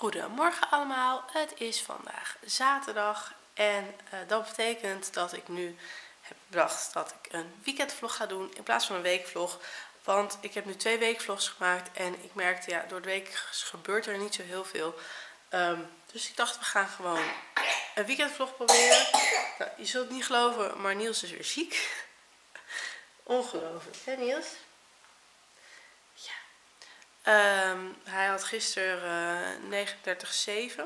Goedemorgen allemaal, het is vandaag zaterdag en uh, dat betekent dat ik nu heb bedacht dat ik een weekendvlog ga doen in plaats van een weekvlog. Want ik heb nu twee weekvlogs gemaakt en ik merkte ja, door de week gebeurt er niet zo heel veel. Um, dus ik dacht we gaan gewoon een weekendvlog proberen. Nou, je zult het niet geloven, maar Niels is weer ziek. Ongelooflijk, hè Niels? Um, hij had gisteren uh, eh, 39,7.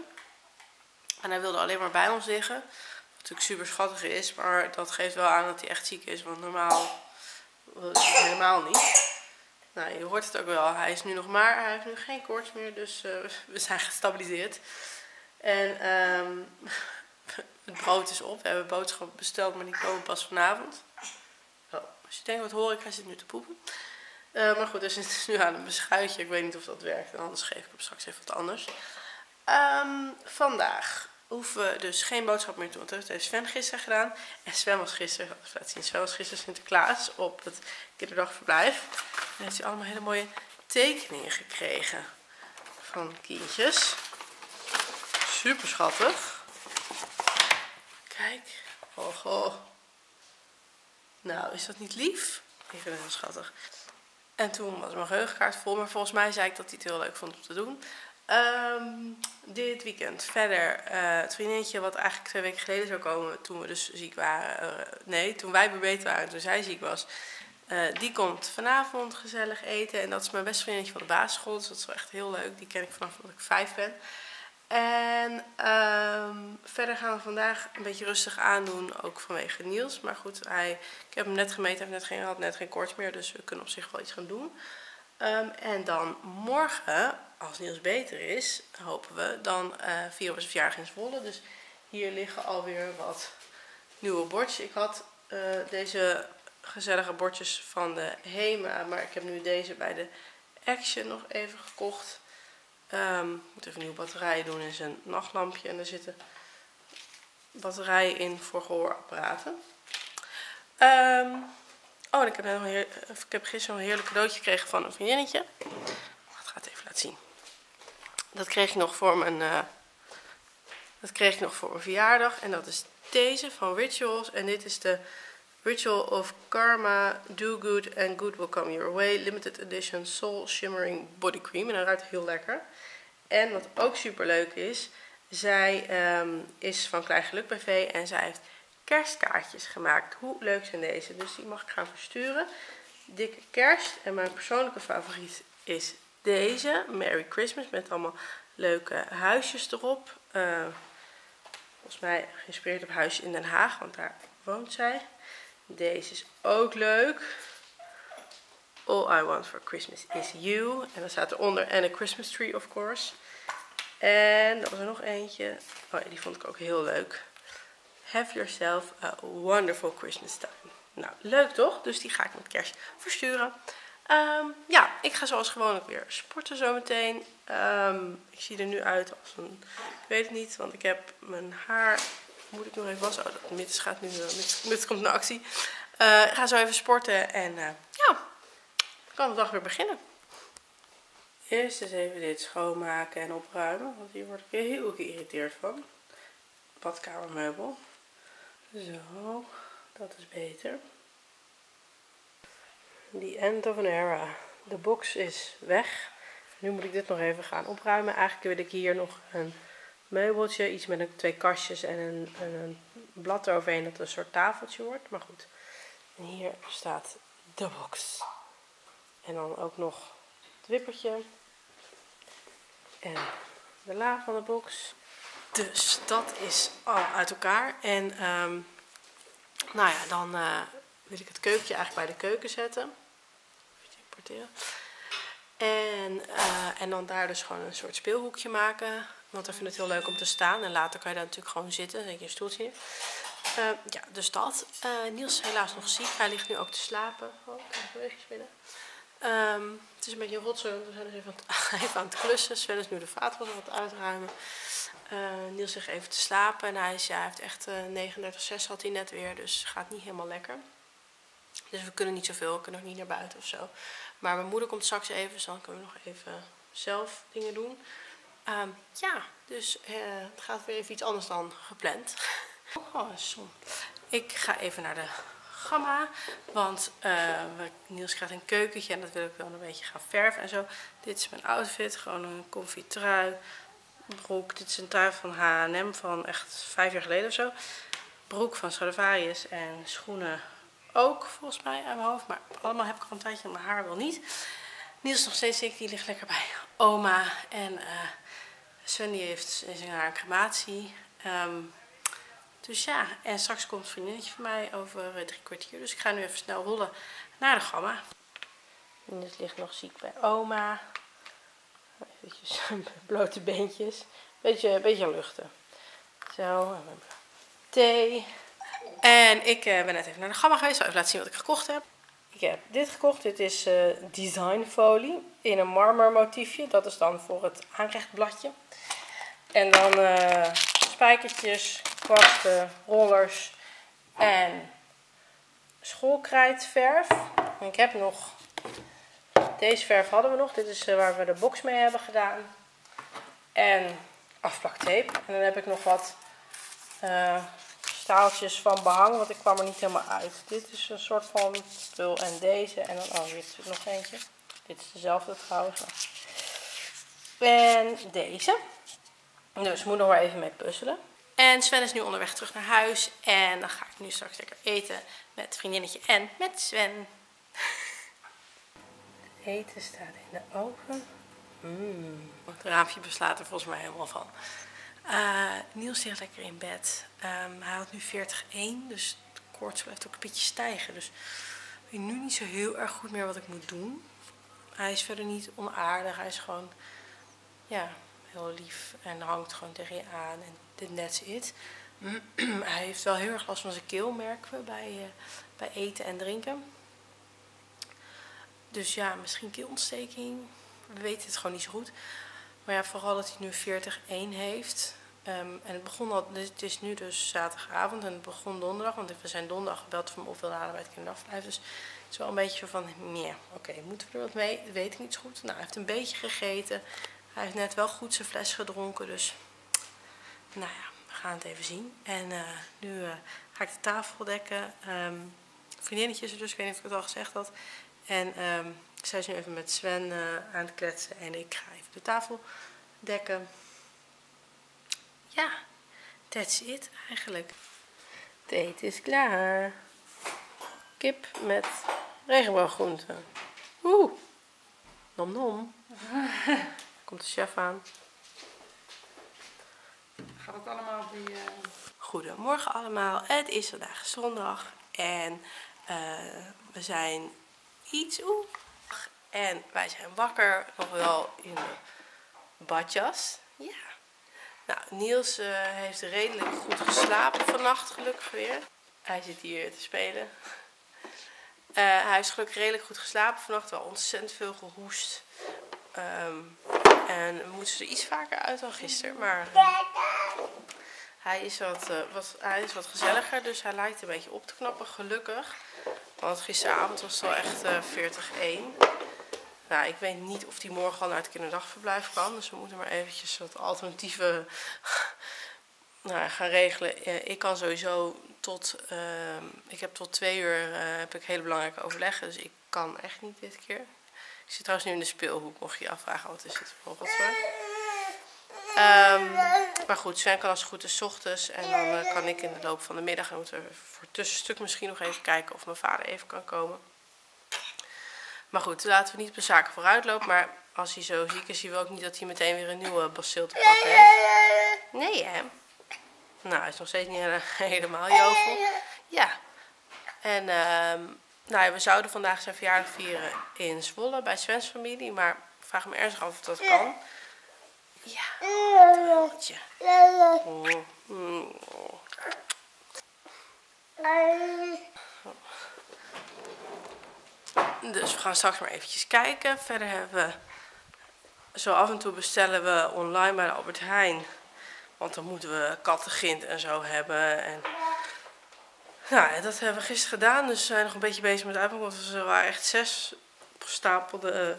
En hij wilde alleen maar bij ons liggen. Wat natuurlijk super schattig is. Maar dat geeft wel aan dat hij echt ziek is. Want normaal helemaal niet. Nou, je hoort het ook wel. Hij is nu nog maar. Hij heeft nu geen koorts meer. Dus uh, we zijn gestabiliseerd. En um, het brood is op. We hebben boodschappen besteld. Maar die komen pas vanavond. Oh, als je denkt wat hoor ik. Hij zit nu te poepen. Uh, maar goed, er zit nu aan een beschuitje. Ik weet niet of dat werkt. Anders geef ik hem straks even wat anders. Um, vandaag hoeven we dus geen boodschap meer te doen. Dat heeft Sven gisteren gedaan. En Sven was gisteren, laat zien, Sven was gisteren Sinterklaas op het kinderdagverblijf. En heeft hij allemaal hele mooie tekeningen gekregen van kindjes. Super schattig. Kijk. Oh, oh. Nou, is dat niet lief? Ik vind het heel schattig. En toen was mijn geheugenkaart vol. Maar volgens mij zei ik dat hij het heel leuk vond om te doen. Um, dit weekend verder uh, het vriendinnetje wat eigenlijk twee weken geleden zou komen toen we dus ziek waren. Uh, nee, toen wij beter waren, toen zij ziek was. Uh, die komt vanavond gezellig eten. En dat is mijn beste vriendinnetje van de basisschool. Dus dat is wel echt heel leuk. Die ken ik vanaf dat ik vijf ben. En um, verder gaan we vandaag een beetje rustig aandoen, ook vanwege Niels. Maar goed, hij, ik heb hem net gemeten, hij net geen, had net geen koorts meer, dus we kunnen op zich wel iets gaan doen. Um, en dan morgen, als Niels beter is, hopen we, dan uh, vieren we zijn verjaardag in Zwolle. Dus hier liggen alweer wat nieuwe bordjes. Ik had uh, deze gezellige bordjes van de HEMA, maar ik heb nu deze bij de Action nog even gekocht. Um, ik moet even nieuwe batterij doen in zijn nachtlampje. En er zitten batterijen in voor gehoorapparaten. Um, oh, ik heb, ik heb gisteren een heerlijk cadeautje gekregen van een vriendinnetje. Ik ga even laten zien. Dat kreeg ik nog voor mijn, uh, dat kreeg ik nog voor mijn verjaardag. En dat is deze van Rituals. En dit is de Ritual of Karma, Do Good and Good Will Come Your Way. Limited Edition Soul Shimmering Body Cream. En hij ruikt heel lekker. En wat ook super leuk is, zij um, is van Klein Geluk BV en zij heeft kerstkaartjes gemaakt. Hoe leuk zijn deze? Dus die mag ik gaan versturen. Dikke kerst. En mijn persoonlijke favoriet is deze. Merry Christmas met allemaal leuke huisjes erop. Uh, volgens mij geïnspireerd op huisje in Den Haag, want daar woont zij. Deze is ook leuk. All I Want for Christmas is You. En dan staat eronder en a Christmas tree of course. En er was er nog eentje. Oh die vond ik ook heel leuk. Have yourself a wonderful Christmas time. Nou, leuk toch? Dus die ga ik met kerst versturen. Um, ja, ik ga zoals gewoonlijk weer sporten zometeen. Um, ik zie er nu uit als een... Ik weet het niet, want ik heb mijn haar... Moet ik nog even wassen? Oh, dat gaat nu... Mits, komt naar actie. Uh, ga zo even sporten en uh, ja, kan de dag weer beginnen. Eerst eens even dit schoonmaken en opruimen, want hier word ik heel geïrriteerd van. Badkamermeubel. Zo, dat is beter. The end of an era. De box is weg. Nu moet ik dit nog even gaan opruimen. Eigenlijk wil ik hier nog een meubeltje, iets met een, twee kastjes en een, een, een blad eroverheen dat een soort tafeltje wordt. Maar goed, en hier staat de box. En dan ook nog het wippertje. En de laag van de box. Dus dat is al uit elkaar. En um, nou ja, dan uh, wil ik het keukentje eigenlijk bij de keuken zetten. Even importeren. En, uh, en dan daar dus gewoon een soort speelhoekje maken. Want ik vind het heel leuk om te staan. En later kan je daar natuurlijk gewoon zitten. Je een stoeltje. Uh, ja, dus dat. Niels is helaas nog ziek. Hij ligt nu ook te slapen. Oh, ik kan even binnen. Het is een beetje rotzooi, we zijn dus even aan, het, klussen. Sven is nu de vaatwas aan het uitruimen. Uh, Niels zegt even te slapen en hij, is, ja, hij heeft echt uh, 39,6 had hij net weer, dus gaat niet helemaal lekker. Dus we kunnen niet zoveel, we kunnen ook niet naar buiten of zo. Maar mijn moeder komt straks even, dus dan kunnen we nog even zelf dingen doen. Ehm, ja, dus eh, het gaat weer even iets anders dan gepland. Oh, zon. Ik ga even naar de gamma, want uh, Niels krijgt een keukentje en dat wil ik wel een beetje gaan verven en zo. Dit is mijn outfit, gewoon een comfy trui, broek. Dit is een trui van H&M van echt vijf jaar geleden of zo. Broek van Stradivarius en schoenen ook volgens mij aan mijn hoofd, maar allemaal heb ik al een tijdje, mijn haar wel niet. Niels nog steeds ziek, die ligt lekker bij oma en uh, Die heeft in zijn haar crematie. Um, dus ja, en straks komt een vriendinnetje van mij over eh, drie kwartier. Dus ik ga nu even snel rollen naar de gamma. Niels ligt nog ziek bij oma. Even blote beentjes. Beetje, beetje luchten. Zo, thee. En ik uh, ben net even naar de gamma geweest. Ik zal even laten zien wat ik gekocht heb. Ik heb dit gekocht. Dit is uh, designfolie in een marmer motiefje. Dat is dan voor het aanrechtbladje. En dan uh, spijkertjes, kwasten, rollers en schoolkrijtverf. Ik heb nog, deze verf hadden we nog. Dit is uh, waar we de box mee hebben gedaan. En afplaktape. En dan heb ik nog wat staaltjes van behang, want ik kwam er niet helemaal uit. Dit is een soort van spul en deze. En dan, oh, hier zit nog eentje. Dit is dezelfde trouwens. En deze. Dus ik moet nog maar even mee puzzelen. En Sven is nu onderweg terug naar huis. En dan ga ik nu straks lekker eten met vriendinnetje en met Sven. Het eten staat in de oven. Mm. Het raampje beslaat er volgens mij helemaal van. Uh, Niels ligt lekker in bed. Um, hij had nu 40,1, dus de koorts blijft ook een beetje stijgen. Dus ik weet nu niet zo heel erg goed meer wat ik moet doen. Hij is verder niet onaardig, hij is gewoon ja, heel lief en hangt gewoon tegen je aan en dit that's it. hij heeft wel heel erg last van zijn keel, merken we, bij, uh, bij eten en drinken. Dus ja, misschien keelontsteking. We weten het gewoon niet zo goed. Maar ja, vooral dat hij nu 40-1 heeft. Um, en het begon al, het is nu dus zaterdagavond en het begon donderdag, want we zijn donderdag gebeld hem op willen halen bij het. Dus het is wel een beetje van, nee, oké, moeten we er wat mee? Dat weet ik niet zo goed. Nou, hij heeft een beetje gegeten. Hij heeft net wel goed zijn fles gedronken, dus nou ja, we gaan het even zien. En uh, nu uh, ga ik de tafel dekken. Um, vriendinnetje is er dus, ik weet niet of ik het al gezegd had. En um, zij is nu even met Sven uh, aan het kletsen en ik ga even de tafel dekken. Ja, that's it eigenlijk. Het is klaar. Kip met regenbooggroenten. Oeh, nom nom. Komt de chef aan. Gaat het allemaal op die... Uh... Goedemorgen allemaal. Het is vandaag zondag en uh, we zijn iets... Oeh, en wij zijn wakker, nog wel in de badjas. Ja. Nou, Niels uh, heeft redelijk goed geslapen vannacht, gelukkig weer. Hij zit hier te spelen. Uh, hij heeft gelukkig redelijk goed geslapen vannacht, wel ontzettend veel gehoest. Um, en we moeten er iets vaker uit dan gisteren, maar uh, hij, is wat, wat, hij is wat gezelliger, dus hij lijkt een beetje op te knappen, gelukkig. Want gisteravond was het wel echt 40-1. Nou, ik weet niet of die morgen al naar het kinderdagverblijf kan. Dus we moeten maar eventjes wat alternatieve nou, gaan regelen. Eh, ik kan sowieso tot, uh, ik heb tot twee uur uh, heb ik hele belangrijke overleggen. Dus ik kan echt niet dit keer. Ik zit trouwens nu in de speelhoek, mocht je je afvragen wat is dit voor. Um, maar goed, Sven kan als het goed is ochtends. En dan uh, kan ik in de loop van de middag. En moeten we voor tussenstuk misschien nog even kijken of mijn vader even kan komen. Maar goed, laten we niet de zaken vooruit lopen. Maar als hij zo ziek is, zien we ook niet dat hij meteen weer een nieuwe bacil te pakken heeft. Nee, hè? Nou, hij is nog steeds niet helemaal jovel. Ja. En uh, nou ja, we zouden vandaag zijn verjaardag vieren in Zwolle bij Sven's familie. Maar ik vraag me ernstig af of dat kan. Ja. Mm. Dus we gaan straks maar eventjes kijken. Verder hebben we, zo af en toe bestellen we online bij de Albert Heijn. Want dan moeten we kattengint en zo hebben. En ja, dat hebben we gisteren gedaan. Dus we zijn nog een beetje bezig met uitpakken. Want er waren echt zes gestapelde,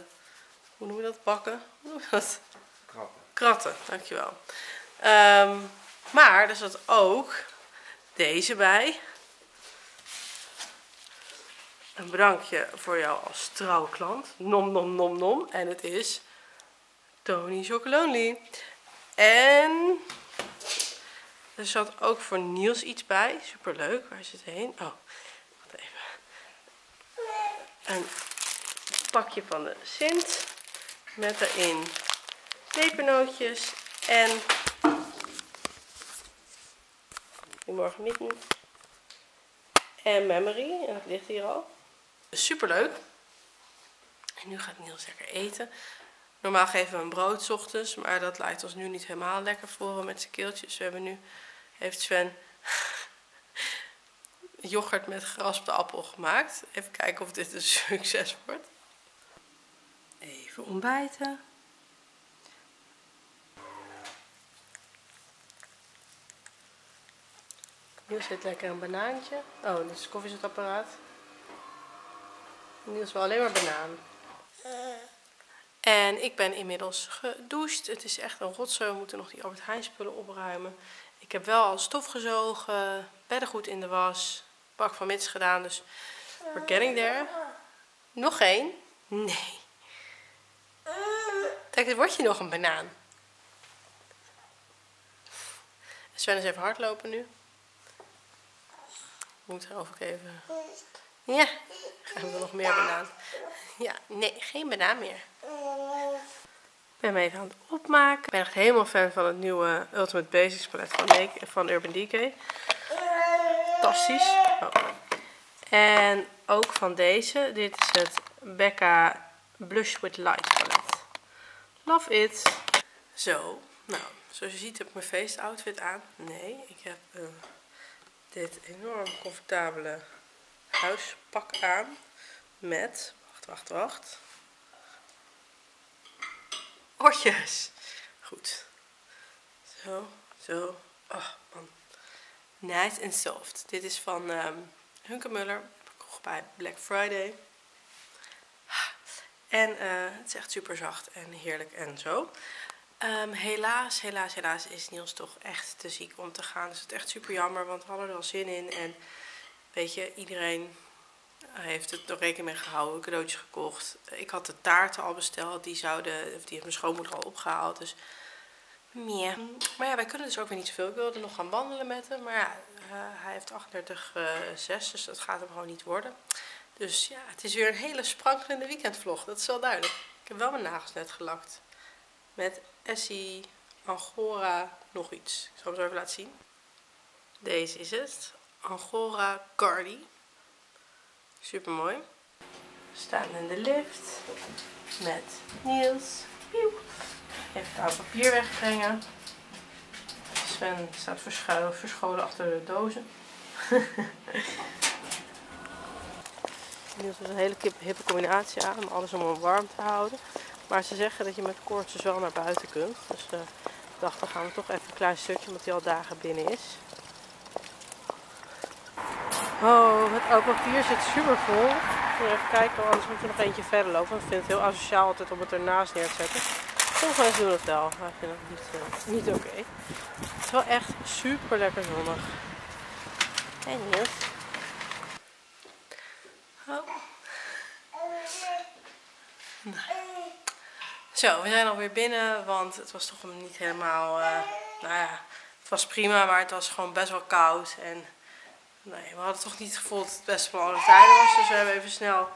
hoe noem je dat, bakken? Hoe noem je dat? Kratten. kratten, dankjewel. Ehm, maar er zat ook deze bij. Een bedankje voor jou als trouwe klant. Nom nom nom nom. En het is Tony Chocolonely. En er zat ook voor Niels iets bij. Superleuk. Waar is het heen? Oh, wacht even. Een pakje van de Sint. Met daarin pepernootjes en... Goedemorgen. En Memory. En dat ligt hier al. Superleuk. En nu gaat Niels lekker eten. Normaal geven we een brood ochtends, maar dat lijkt ons nu niet helemaal lekker voor met zijn keeltjes. We hebben nu, heeft Sven yoghurt met geraspte appel gemaakt. Even kijken of dit een succes wordt. Even ontbijten. Niels zit lekker een banaantje. Oh, dit is het koffiezetapparaat. Niels wil alleen maar banaan. En ik ben inmiddels gedoucht. Het is echt een rotzooi. We moeten nog die Albert Heijn spullen opruimen. Ik heb wel al stof gezogen, beddengoed in de was, bak van mits gedaan. Dus we're getting there. Nog één? Nee. Kijk, het wordt je nog een banaan. Sven is even hardlopen nu. Moet er ook even... Ja, gaan we nog meer banaan. Ja, nee, geen banaan meer. Ben me even aan het opmaken. Ik ben echt helemaal fan van het nieuwe Ultimate Basics palet van, van Urban Decay. Fantastisch. Oh. En ook van deze. Dit is het Becca Blush with Light palet. Love it. Zo, nou, zoals je ziet heb ik mijn feestoutfit aan. Nee, ik heb uh, dit enorm comfortabele huispak aan. Met, wacht, wacht, wacht. Oortjes. Goed. Zo, zo. Oh, man. Nice and soft. Dit is van um, ik bij Black Friday. En uh, het is echt super zacht en heerlijk en zo. Um, helaas, helaas, helaas is Niels toch echt te ziek om te gaan. Dus het is echt super jammer, want we hadden er wel zin in. En weet je, iedereen heeft het nog rekening mee gehouden, cadeautjes gekocht. Ik had de taarten al besteld, die zouden, of die heeft mijn schoonmoeder al opgehaald. Dus meer. Maar ja, wij kunnen dus ook weer niet zoveel. Ik wilde nog gaan wandelen met hem, maar ja, uh, hij heeft 38,6, uh, dus dat gaat hem gewoon niet worden. Dus ja, het is weer een hele sprankelende weekendvlog, dat is wel duidelijk. Ik heb wel mijn nagels net gelakt. Met Essie, Angora, nog iets. Ik zal hem zo even laten zien. Deze is het. Angora Cardi. Super mooi. We staan in de lift met Niels. Even het papier wegbrengen. Sven staat verscholen, achter de dozen. Niels heeft een hele hippe combinatie aan om alles om hem warm te houden. Maar ze zeggen dat je met koorts dus wel naar buiten kunt. Dus uh, ik dacht, dan gaan we toch even een klein stukje, omdat hij al dagen binnen is. Oh, het oude papier zit super vol. Even kijken, anders moeten we nog eentje verder lopen. Ik vind het heel asociaal altijd om het ernaast neer te zetten. Sommige mensen doen het wel, maar ik vind het niet, uh, niet oké. Het is wel echt super lekker zonnig. En Niels. Oh. Zo, we zijn alweer binnen, want het was toch niet helemaal, uh, nou ja, het was prima, maar het was gewoon best wel koud. En nee, we hadden toch niet het gevoel dat het best wel alle tijden was. Dus we hebben even snel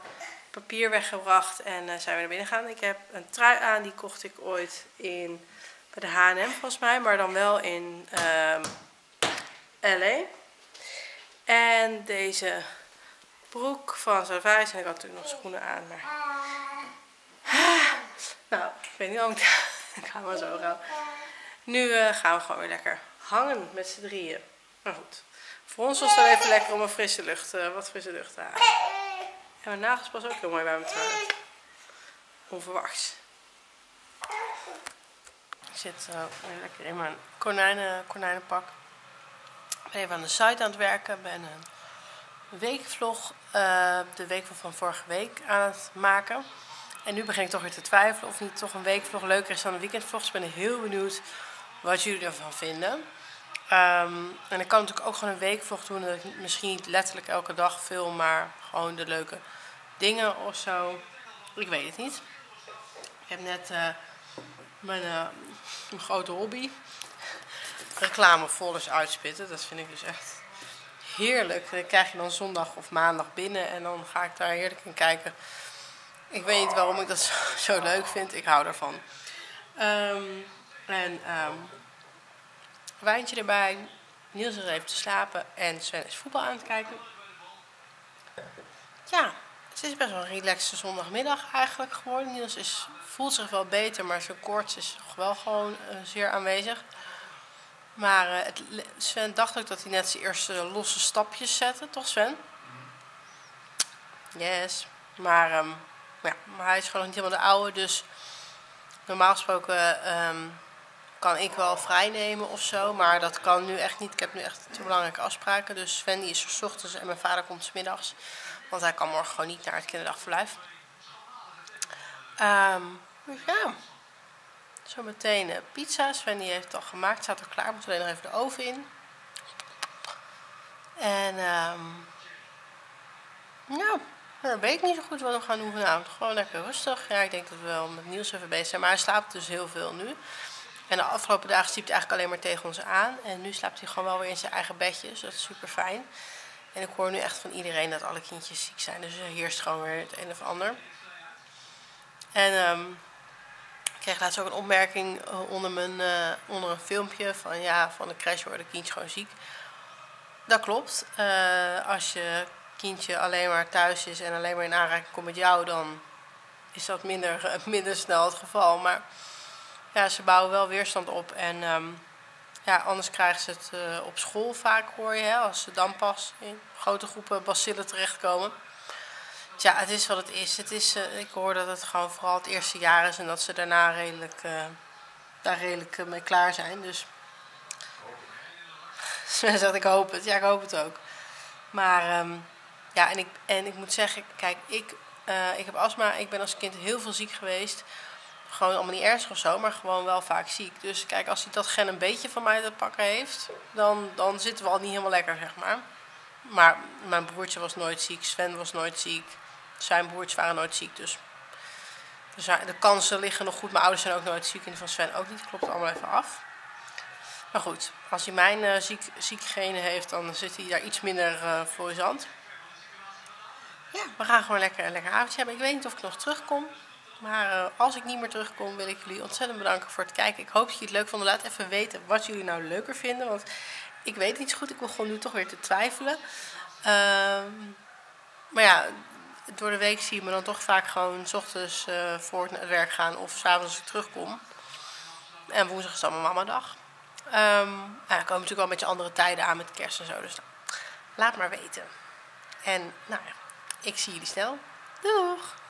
papier weggebracht en uh, zijn we naar binnen gegaan. Ik heb een trui aan, die kocht ik ooit in, bij de H&M volgens mij, maar dan wel in um, LA. En deze broek van Salvijs en ik had natuurlijk nog schoenen aan, maar... Nou, ik weet niet waarom ik... ga maar zo gaan. Nu uh, gaan we gewoon weer lekker hangen met z'n drieën. Maar goed. Voor ons was het even lekker om een frisse lucht, uh, wat frisse lucht te halen. En mijn nagels passen ook heel mooi bij mijn trui. Onverwachts. Ik zit zo lekker in mijn konijnen, konijnenpak. Ik ben even aan de site aan het werken. Ik ben een weekvlog, uh, de week van vorige week, aan het maken. en nu begin ik toch weer te twijfelen of niet toch een weekvlog leuker is dan een weekendvlog. Dus ik ben heel benieuwd wat jullie ervan vinden. Ehm, en ik kan natuurlijk ook gewoon een weekvlog doen. Dat ik misschien niet letterlijk elke dag film, maar gewoon de leuke dingen of zo. Ik weet het niet. Ik heb net mijn, uh, mijn, grote hobby. Reclamefolders uitspitten. Dat vind ik dus echt heerlijk. Dat krijg je dan zondag of maandag binnen. En dan ga ik daar heerlijk in kijken. Ik weet niet waarom ik dat zo, zo leuk vind. Ik hou ervan. Um, en um, wijntje erbij. Niels is even te slapen. En Sven is voetbal aan het kijken. Ja, het is best wel een relaxe zondagmiddag eigenlijk geworden. Niels is, voelt zich wel beter, maar zijn koorts is nog wel gewoon uh, zeer aanwezig. Maar het, Sven dacht ook dat hij net zijn eerste losse stapjes zette, toch Sven? Yes. Maar, um, ja, maar hij is gewoon niet helemaal de oude, dus normaal gesproken um, kan ik wel vrij nemen of zo. Maar dat kan nu echt niet. Ik heb nu echt te belangrijke afspraken. Dus Sven is s ochtends en mijn vader komt s middags. Want hij kan morgen gewoon niet naar het kinderdagverblijf. Um, ja. Zometeen uh, pizza. Sven die heeft al gemaakt. Staat al klaar. Moet alleen nog even de oven in. En um, nou, dan weet ik niet zo goed wat we gaan doen vanavond. Gewoon lekker rustig. Ja, ik denk dat we wel met Niels even bezig zijn. Maar hij slaapt dus heel veel nu. En de afgelopen dagen sliep hij eigenlijk alleen maar tegen ons aan. En nu slaapt hij gewoon wel weer in zijn eigen bedje. Dus dat is super fijn. En ik hoor nu echt van iedereen dat alle kindjes ziek zijn. Dus er heerst gewoon weer het een of ander. En um, ik kreeg laatst ook een opmerking onder, mijn, uh, onder een filmpje van ja, van de crash worden kindjes gewoon ziek. Dat klopt. Uh, als je kindje alleen maar thuis is en alleen maar in aanraking komt met jou, dan is dat minder, minder snel het geval. Maar ja, ze bouwen wel weerstand op. En um, ja, anders krijgen ze het uh, op school vaak, hoor je, hè, als ze dan pas in grote groepen bacillen terechtkomen. Ja, het is wat het is. Het is uh, ik hoor dat het gewoon vooral het eerste jaar is en dat ze daarna redelijk, uh, daar redelijk mee klaar zijn. Dus Sven zegt, ik hoop het. Ja, ik hoop het ook. Maar um, ja, en ik, en ik moet zeggen, kijk, ik, ik heb astma. Ik ben als kind heel veel ziek geweest gewoon allemaal niet ernstig of zo, maar gewoon wel vaak ziek. Dus kijk, als hij dat gen een beetje van mij te pakken heeft, dan, dan zitten we al niet helemaal lekker, zeg maar. Maar mijn broertje was nooit ziek, Sven was nooit ziek, zijn broertjes waren nooit ziek. Dus, de kansen liggen nog goed. Mijn ouders zijn ook nooit ziek en van Sven ook niet. Klopt allemaal even af. Maar goed, als hij mijn uh, ziek, ziek genen heeft, dan zit hij daar iets minder uh, voor zijn hand. Ja, we gaan gewoon lekker een lekker avondje hebben. Ik weet niet of ik nog terugkom. Maar uh, als ik niet meer terugkom, wil ik jullie ontzettend bedanken voor het kijken. Ik hoop dat jullie het leuk vonden. Laat even weten wat jullie nou leuker vinden. Want ik weet niet zo goed. Ik gewoon nu toch weer te twijfelen. Uh, maar ja, door de week zie je me dan toch vaak gewoon s ochtends uh, voor het werk gaan. Of s'avonds als ik terugkom. En woensdag is dan mijn mamadag. Um, nou, er komen natuurlijk wel een beetje andere tijden aan met kerst en zo. Dus laat maar weten. En nou ja, ik zie jullie snel. Doeg!